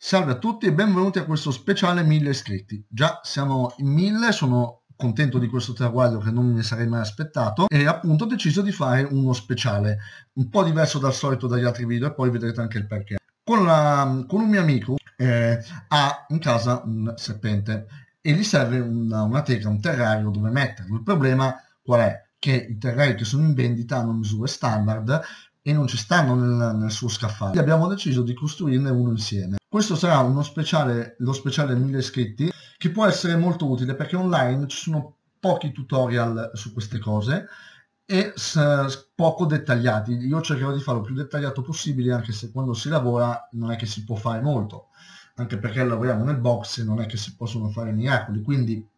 Salve a tutti e benvenuti a questo speciale 1000 iscritti. Già siamo in 1000, sono contento di questo traguardo che non mi sarei mai aspettato e appunto ho deciso di fare uno speciale un po' diverso dal solito dagli altri video e poi vedrete anche il perché. Con, la, con un mio amico eh, ha in casa un serpente e gli serve una, una teca, un terrario dove metterlo. Il problema qual è? Che i terrari che sono in vendita hanno misure standard e non ci stanno nel, nel suo scaffale. Abbiamo deciso di costruirne uno insieme. Questo sarà uno speciale, lo speciale 1000 iscritti, che può essere molto utile perché online ci sono pochi tutorial su queste cose e poco dettagliati. Io cercherò di farlo più dettagliato possibile anche se quando si lavora non è che si può fare molto, anche perché lavoriamo nel box e non è che si possono fare miracoli, quindi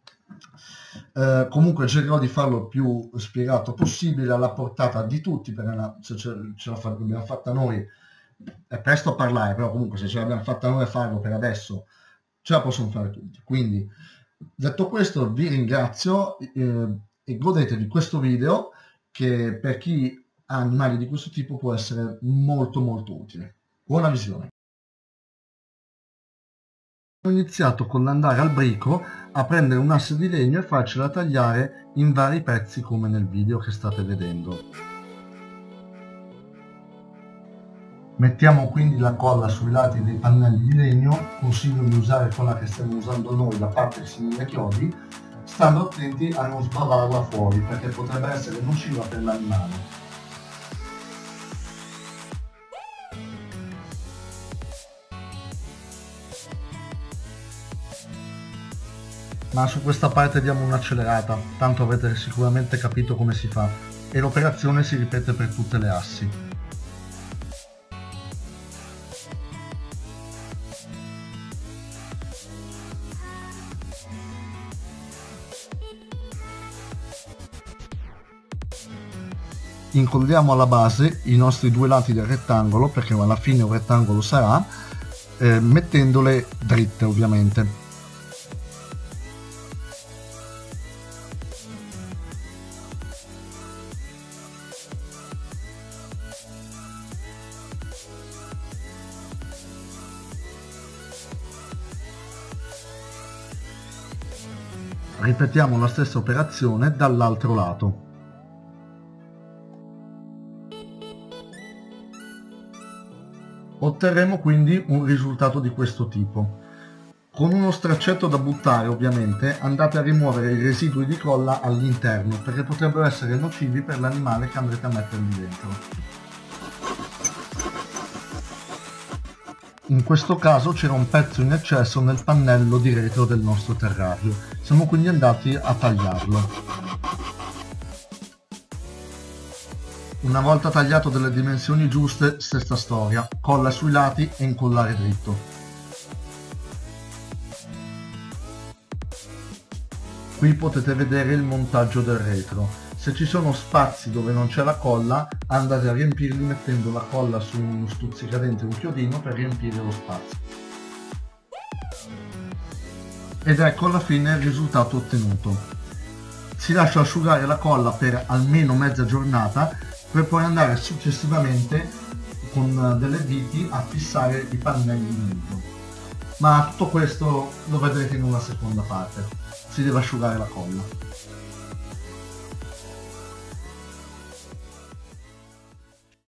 eh, comunque cercherò di farlo più spiegato possibile alla portata di tutti, perché se ce, ce l'abbiamo fatta noi è presto a parlare, però comunque se ce l'abbiamo fatta noi a farlo per adesso, ce la possono fare tutti. Quindi, detto questo, vi ringrazio eh, e godetevi questo video che per chi ha animali di questo tipo può essere molto molto utile. Buona visione! Ho iniziato con l'andare al brico a prendere un asse di legno e farcela tagliare in vari pezzi come nel video che state vedendo. Mettiamo quindi la colla sui lati dei pannelli di legno, consiglio di usare quella che stiamo usando noi, la parte simile chiodi, stando attenti a non sbavarla fuori perché potrebbe essere nociva per l'animale. Ma su questa parte diamo un'accelerata, tanto avete sicuramente capito come si fa e l'operazione si ripete per tutte le assi. Incolliamo alla base i nostri due lati del rettangolo perché alla fine un rettangolo sarà eh, mettendole dritte ovviamente. Ripetiamo la stessa operazione dall'altro lato Otterremo quindi un risultato di questo tipo. Con uno straccetto da buttare ovviamente andate a rimuovere i residui di colla all'interno perché potrebbero essere nocivi per l'animale che andrete a metterli dentro. In questo caso c'era un pezzo in eccesso nel pannello di retro del nostro terrario, siamo quindi andati a tagliarlo. Una volta tagliato delle dimensioni giuste, stessa storia, colla sui lati e incollare dritto. Qui potete vedere il montaggio del retro. Se ci sono spazi dove non c'è la colla, andate a riempirli mettendo la colla su uno stuzzicadente, un chiodino per riempire lo spazio. Ed ecco alla fine il risultato ottenuto. Si lascia asciugare la colla per almeno mezza giornata per poi andare successivamente con delle viti a fissare i pannelli in mezzo. Ma tutto questo lo vedrete in una seconda parte, si deve asciugare la colla.